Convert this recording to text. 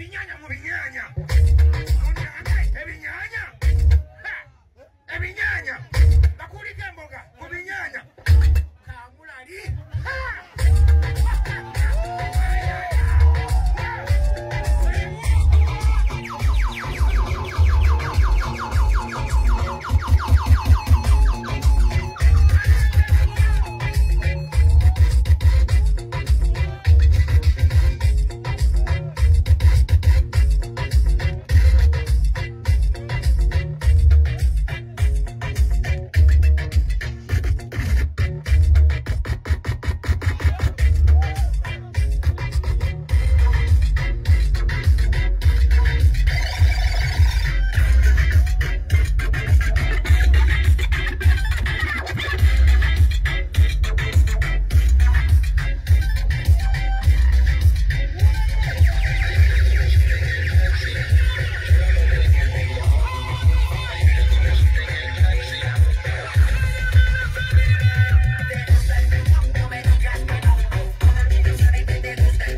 别念念，我别念念。